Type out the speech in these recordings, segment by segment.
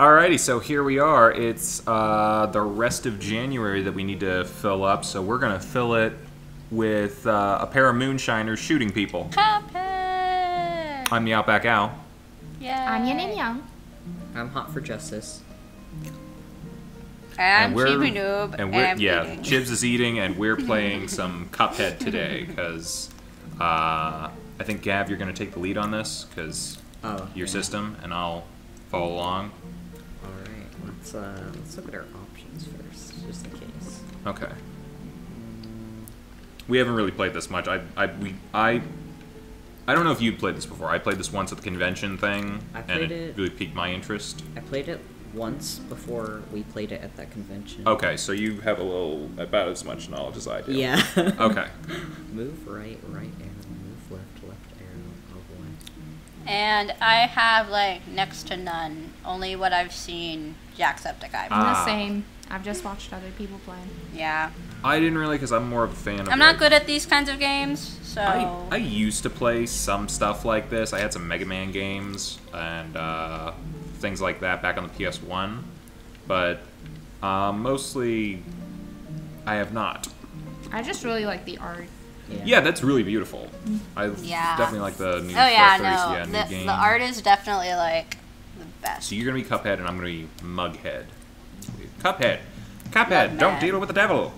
Alrighty, so here we are. It's uh, the rest of January that we need to fill up, so we're gonna fill it with uh, a pair of moonshiners shooting people. Cuphead! I'm the Outback Al. Yeah. I'm Yin and Yang. I'm hot for justice. I'm we're- Chibi Noob. And we're I'm yeah, eating. Chibs is eating, and we're playing some Cuphead today because uh, I think Gav, you're gonna take the lead on this because Oh, your yeah. system, and I'll follow along. All right, let's uh, let's look at our options first, just in case. Okay. We haven't really played this much. I I we I. I don't know if you played this before. I played this once at the convention thing, I and played it, it- really piqued my interest. I played it once before we played it at that convention. Okay, so you have a little about as much knowledge as I do. Yeah. Okay. move right, right arrow. Move left, left arrow. Oh boy. And I have like next to none. Only what I've seen Jacksepticeye. I'm Ah. the same. I've just watched other people play. yeah. I didn't really, because I'm more of a fan of. I'm not like- good at these kinds of games, so. I, I used to play some stuff like this. I had some Mega Man games and uh, things like that back on the PS1, but uh, mostly I have not. I just really like the art. Yeah, that's really beautiful. I Yeah. definitely like the new oh yeah, no. 30s, yeah, new the, game. the art is definitely like the best. So you're gonna be Cuphead and I'm gonna be Mughead. Cuphead, Cuphead, don't Mugman. deal with the devil.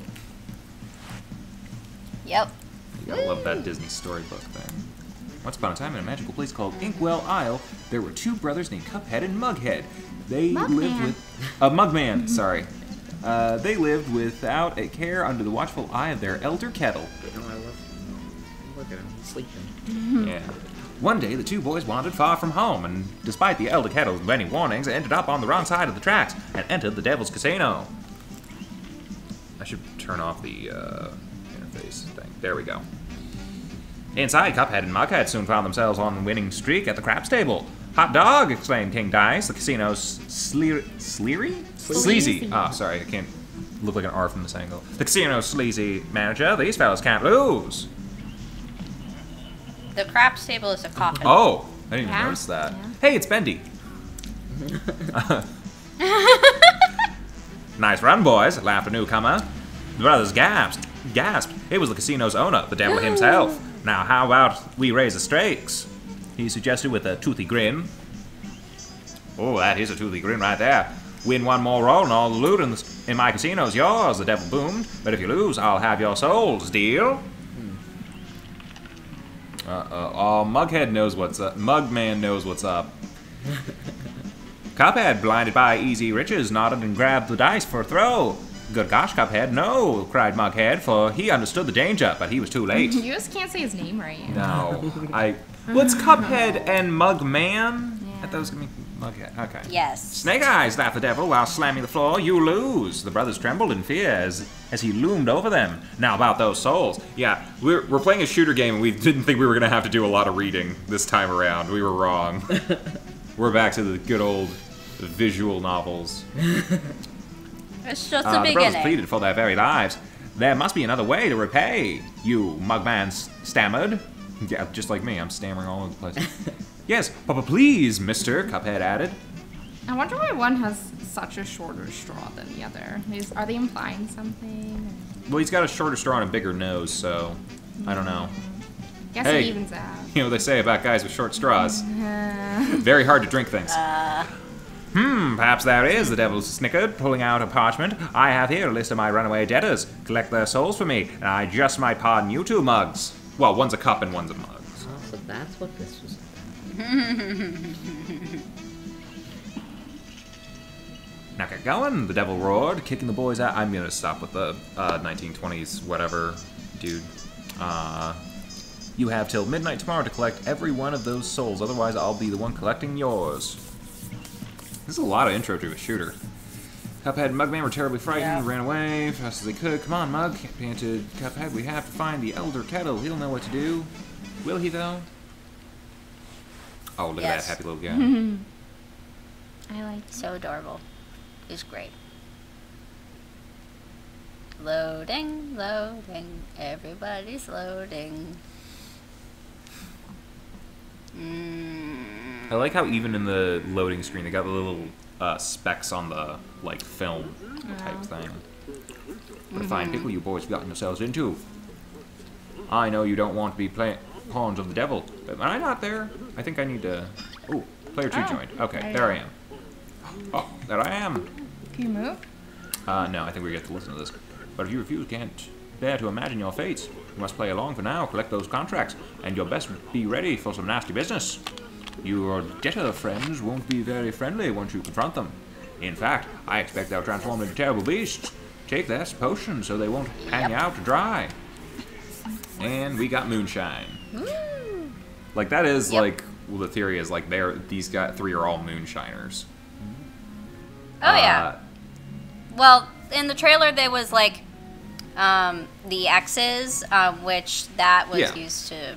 Yep. You gotta love that Disney storybook thing. Once upon a time, in a magical place called Inkwell Isle, there were two brothers named Cuphead and Mughead. They lived Mugman. with uh, Mugman. Sorry, uh, they lived without a care under the watchful eye of their elder kettle. Oh, I love. Look at him sleeping. Yeah. One day, the two boys wandered far from home, and despite the elder kettle's many warnings, ended up on the wrong side of the tracks and entered the Devil's Casino. I should turn off the uh, interface thing. There we go. Inside, Cuphead and Mughead soon found themselves on the winning streak at the craps table. Hot dog! exclaimed King Dice, the casino's sleer- sleary? Sleazy. Sleazy. Ah, sorry, I can't look like an R from this angle. The casino's sleazy manager. These fellas can't lose. The craps table is a coffin. Oh, I didn't even Yeah, notice that. yeah. Hey, it's Bendy. nice run, boys, laughed a newcomer. The brothers gasped. Gasped. It was the casino's owner, the devil himself. Now, how about we raise the stakes? He suggested with a toothy grin. Oh, that is a toothy grin right there. Win one more roll and all the loot in, the, in my casino's yours, the devil boomed. But if you lose, I'll have your souls. Deal? Uh-uh. Oh, Mughead knows what's up. Mugman knows what's up. Cuphead, blinded by easy riches, nodded and grabbed the dice for a throw. Good gosh, Cuphead, no, cried Mughead, for he understood the danger, but he was too late. You just can't say his name right. no, I. Well, it's Cuphead and Mugman. I Yeah. thought it was gonna be Mughead. Okay. Yes. Snake Eyes, laughed the devil while slamming the floor. You lose. The brothers trembled in fear as, as he loomed over them. Now about those souls. Yeah, we're, we're playing a shooter game and we didn't think we were going to have to do a lot of reading this time around. We were wrong. we're back to the good old visual novels. It's just Uh, the the brothers pleaded for their very lives. There must be another way to repay. You, Mugman s- stammered. Yeah, just like me, I'm stammering all over the place. yes, Papa, please, mister, Cuphead added. I wonder why one has such a shorter straw than the other. Is, are they implying something? Well, he's got a shorter straw and a bigger nose, so I don't know. Guess Hey. it evens out. You know what they say about guys with short straws. Uh, Very hard to drink things. Hmm, perhaps there is, the devil snickered, pulling out a parchment. I have here a list of my runaway debtors. Collect their souls for me, and I just might pardon you two mugs. Well, one's a cup and one's a mug. so- Oh, so that's what this was. Now get going, the devil roared, kicking the boys out. I'm gonna stop with the uh, 1920s whatever, dude. Uh, you have till midnight tomorrow to collect every one of those souls, otherwise I'll be the one collecting yours. This is a lot of intro to a shooter. Cuphead and Mugman were terribly frightened, Yeah. ran away fast as they could. Come on, Mug, panted Cuphead. We have to find the Elder Kettle. He'll know what to do. Will he, though? Oh, look Yes. at that happy little guy. I like So adorable. He's great. Loading, loading, everybody's loading. Mm, I like how even in the loading screen they got the little uh, specs on the like film type thing. What a fine pickle you boys gotten yourselves into. I know you don't want to be playing pawns of the devil, but am I not there? I think I need to. Ooh, player two Oh, joined. Okay, there there I am. Oh, there I am. Can you move? Uh, no, I think we get to listen to this. But if you refuse, can't bear to imagine your fates. You must play along for now, collect those contracts, and you'll best be ready for some nasty business. Your debtor friends won't be very friendly once you confront them. In fact, I expect they'll transform into terrible beasts. Take their potions so they won't hang out to dry. And we got moonshine. Like that is Yep. like well, the theory is like they're these guys three are all moonshiners. Oh yeah. Uh, Well, in the trailer there was like um, the X's, uh, which that was Yeah. used to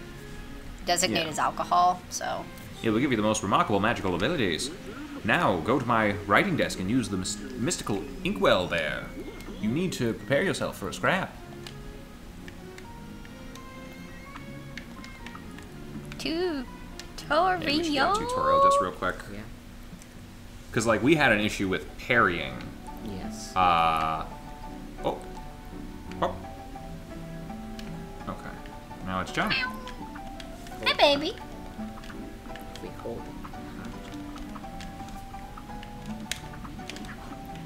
designate Yeah. as alcohol. So It will give you the most remarkable magical abilities. Now, go to my writing desk and use the mys- mystical inkwell there. You need to prepare yourself for a scrap. Tutorial. Yeah, we should do a tutorial just real quick. Yeah. Because, like, we had an issue with parrying. Yes. Uh. Oh. Oh. Okay. Now it's John. Hey, baby. If we hold.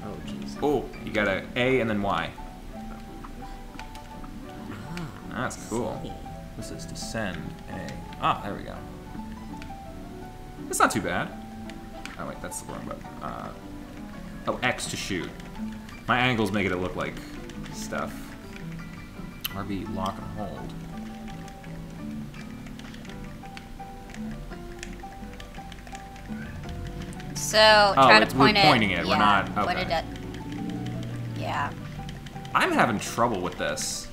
Oh jeez. Oh, you got a A and then Y. That's cool. This is descend A. Ah, there we go. It's not too bad. Oh wait, that's the wrong button. Uh, oh, X to shoot. My angles making it look like stuff. RB lock and hold. So Oh, try to it's- we're point it. pointing it, we're not- Point okay. it. Yeah. I'm having trouble with this.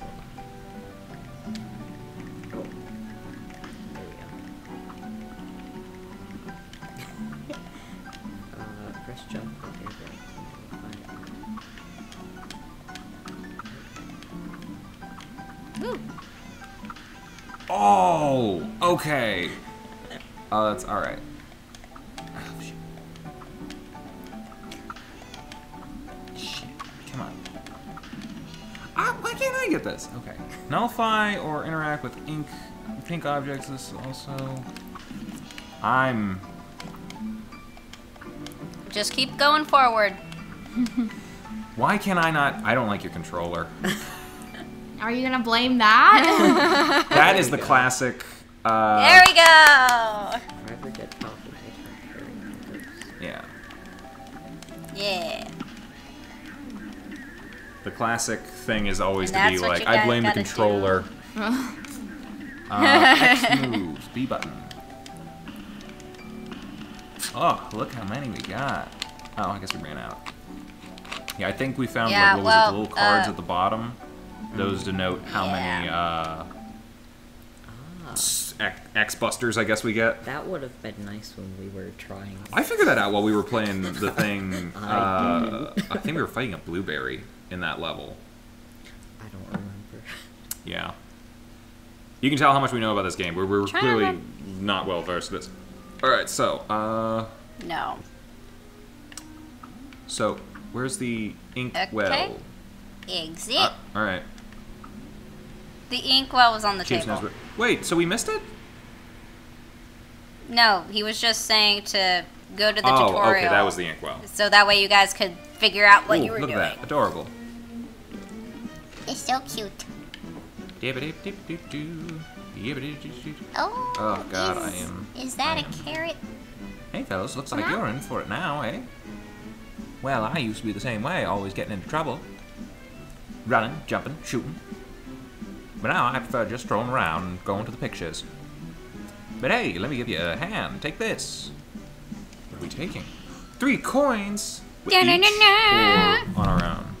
Okay. Oh, that's all right. Oh, shit. Shit, come on. Ah, why can't I get this? Okay. Nullify or interact with ink, pink objects. This also. I'm. Just keep going forward. Why can I not? I don't like your controller. Are you gonna blame that? That is the classic. Uh, there we go. If I ever get powerful, I try carrying yeah. Yeah. The classic thing is always And to be like, I blame the controller. uh, X moves, B button. Oh, look how many we got. Oh, I guess we ran out. Yeah, I think we found Yeah, like what was it, the little cards uh, at the bottom. Those denote how many uh, s- X- X busters I guess we get. that would have been nice when we were trying. I figured that out while we were playing the thing. I Uh, I think we were fighting a blueberry in that level. I don't remember. Yeah. You can tell how much we know about this game. We're, we're Trying to clearly not well versed in this. Alright, so, uh, No. so, where's the inkwell? Okay. Exit. Uh, Alright. The inkwell was on the Chiefs table. knows where- Wait, so we missed it? No, he was just saying to go to the oh, tutorial. okay, that was the inkwell. So that way you guys could figure out what Ooh, you were look doing. Look at that. Adorable. It's so cute. Yibbidi-dip-dip-doo. Yibbidi-dip-dip-doo. Oh. Oh, God, I am- Is that I a am- carrot? Hey, fellas, looks like you're in for it now, eh? Well, I used to be the same way, always getting into trouble. Running, jumping, shooting. But now I prefer uh, just strolling around and going to the pictures. But hey, let me give you a hand. Take this. What are we taking? Three coins! with each Da-na-na-na. on our own.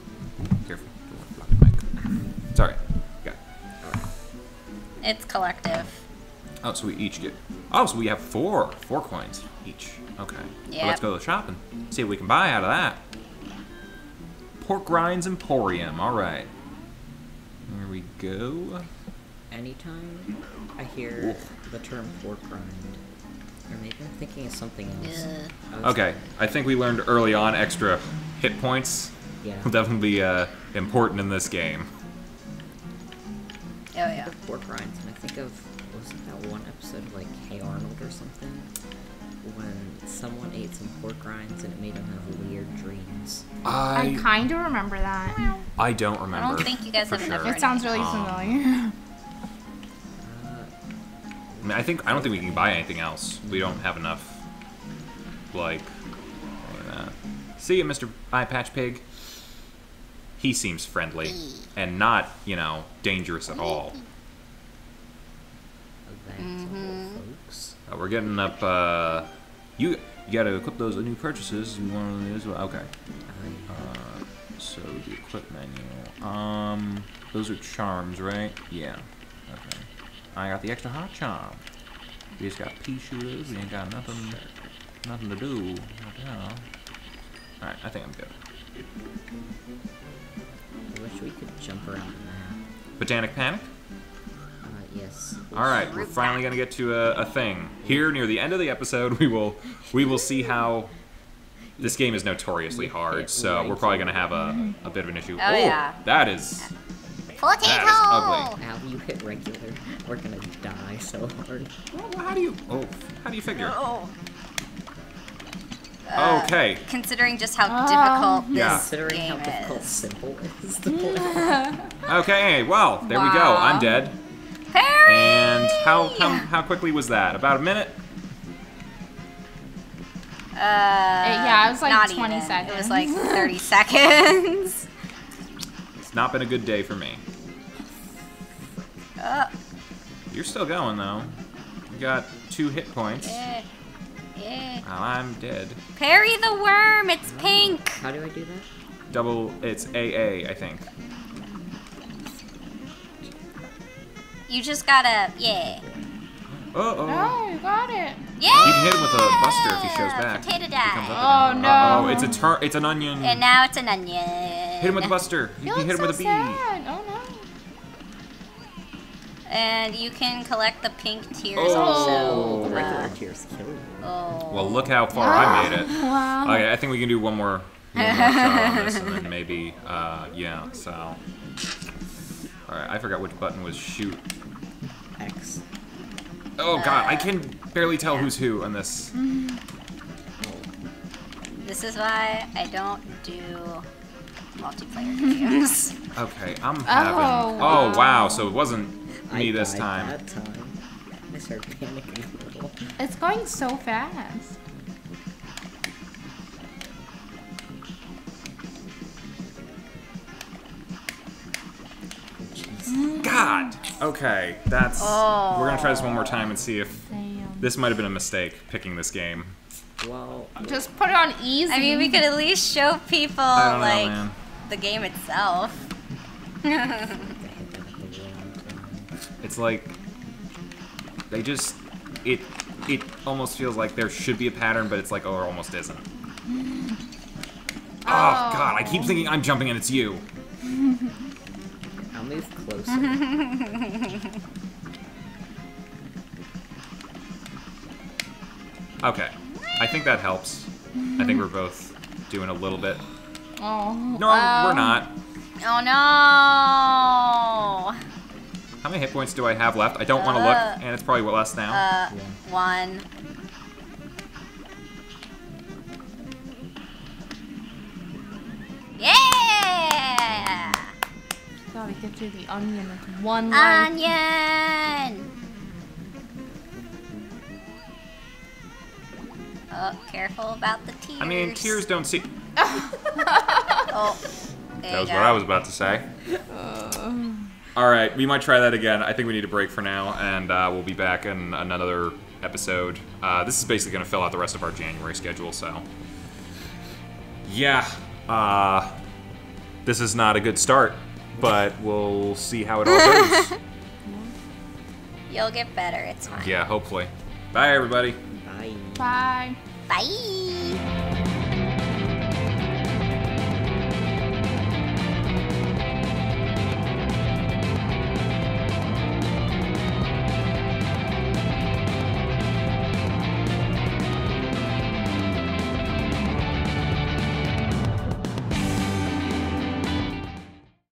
Careful. don't block the mic. Sorry. Got it. It's collective. Oh, so we each get. Oh, so we have four, four coins each. Okay. So Yep. let's go to the shop and see what we can buy out of that. Pork rinds emporium. All right. Here we go. Anytime I hear the term pork rind, Or maybe I'm thinking of something else. Ugh. I was- Okay, I think we learned early on extra hit points Yeah. will definitely be uh, important in this game. Oh yeah. Of pork rinds, and I think of wasn't that one episode of like Hey Arnold or something, when someone ate some pork rinds and it made him have weird dreams. I kind of remember that. I don't remember. I don't think you guys have sure. enough It sounds really Um, familiar. Uh, I mean, I think I don't think we can buy anything else. We don't have enough. Like, like that. See you, Mr. Eye Patch Pig. He seems friendly and not, you know, dangerous at all. Mm-hmm. folks. Uh, we're getting up. Uh, you you gotta equip those new purchases. You want to use? Okay. Uh, so the equip menu. Um, those are charms, right? Yeah. Okay. I got the extra hot charm. We just got pea shooters. We ain't got nothing, nothing to do. What the hell? All right, I think I'm good. I wish we could jump around the map. Botanic panic. Uh, yes. All right, we're finally gonna get to a, a thing here near the end of the episode. We will we will see how. This game is notoriously hard, so we're probably gonna have a, a bit of an issue. Oh, yeah. that is Potato. ugly. Al, you hit regular. We're gonna die so hard. Well, how do you? Oh, how do you figure? Oh. okay. Considering just how Oh. difficult this Yeah. Considering how difficult is. simple is the play. Okay. Well, there we go. I'm dead. Parry! And how, how how quickly was that? About a minute. Uh, yeah, it was like 20 even. It was like 30 seconds. It's not been a good day for me. Uh, You're still going though. You got two hit points. yeah, yeah. Well, I'm dead. Parry the worm, it's pink. How do I do that? Double. It's AA, I think. You just gotta, yeah. Uh oh. Oh, you got it. Yeah! You can hit him with a buster if he shows back. Potato He comes die. up Oh, no. Uh-oh, it's a tur- It's an onion. And now it's an onion. hit him with a buster. You You can hit him so with a bee. sad. Oh no. And you can collect the pink tears Oh. also. The regular Uh, tears kill you. oh. Well, look how far I made it. Wow. Okay, I think we can do one more, one more shot on this, and then maybe, uh, yeah. So, all right, I forgot which button was shoot. X. Oh uh, God, I can barely tell who's who on this. This is why I don't do multiplayer games. Okay, I'm oh, having. Oh, Oh, wow. wow. So it wasn't me I this died time. That time. I started panicking a little. It's going so fast. Okay, that's. Oh. We're gonna try this one more Oh. time and see if Damn. this might have been a mistake picking this game. Well, Just put it on easy. I mean, we could at least show people know, like man. the game itself. I hit that at the wrong time. It's like they just it it almost feels like there should be a pattern, but it's like oh, there almost isn't. Oh God, I keep oh. thinking I'm jumping and it's you. I'll move closer. Okay, I think that helps. I think we're both doing a little bit. Oh. No, wow. we're not. Oh no! How many hit points do I have left? I don't want to look, Uh, and it's probably what less now. Uh, Yeah. one. Gotta get through the onion with one life. Onion! Oh, careful about the tears. I mean, tears don't see. Oh, there That was go. what I was about to say. All right, we might try that again. I think we need a break for now, and uh, we'll be back in another episode. Uh, this is basically going to fill out the rest of our January schedule, so. Yeah, uh, this is not a good start, but we'll see how it all goes. You'll get better. It's fine. yeah, hopefully. Bye, everybody. Bye. Bye. Bye.